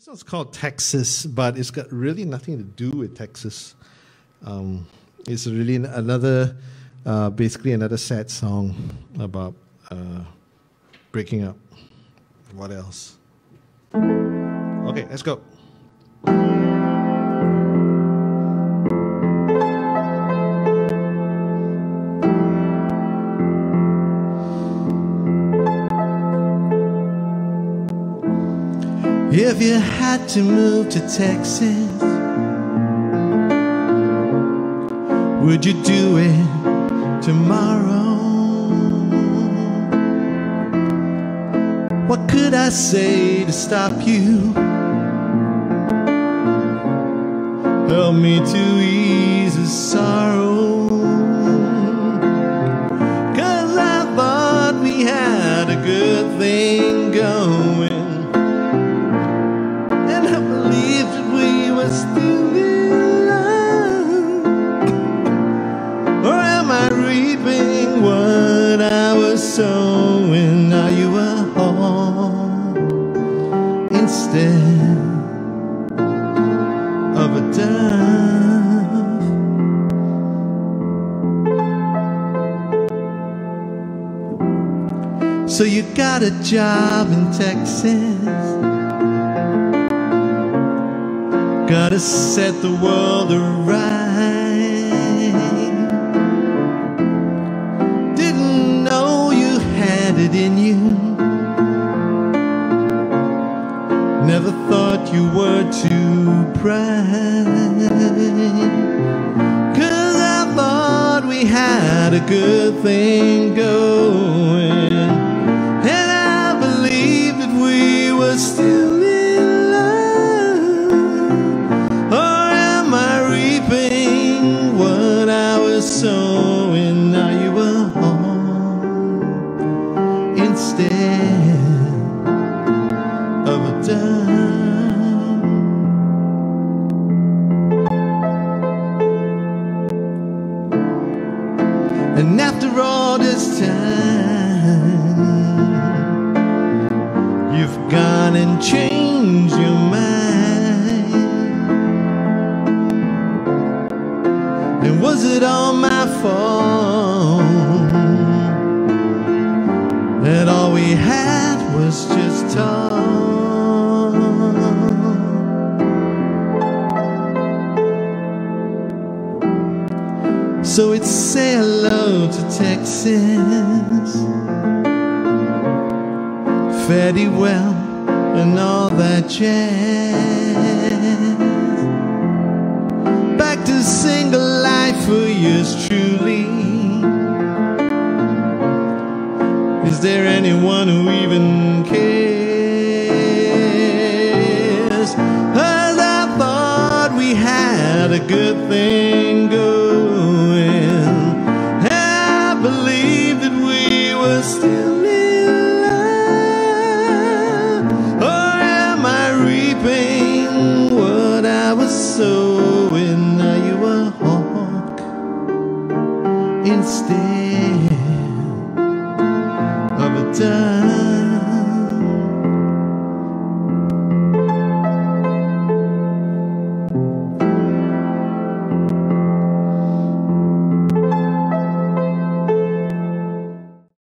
This one's called Texas, but it's got really nothing to do with Texas. Um, it's really another, uh, basically another sad song about uh, breaking up. What else? Okay, let's go. If you had to move to Texas, would you do it tomorrow? What could I say to stop you? Help me to ease the sorrow. Instead of a dove? So you got a job in Texas Gotta set the world right. Never thought you were too bright. Cause I thought we had a good thing going. And after all this time, you've gone and changed your mind. And was it all my fault that all we had was just talk? So it's say hello to Texas, Fetty well, and all that jazz back to single life for yours truly. Is there anyone who even cares? Cause I thought we had a good thing going. Was hawk instead of a dime.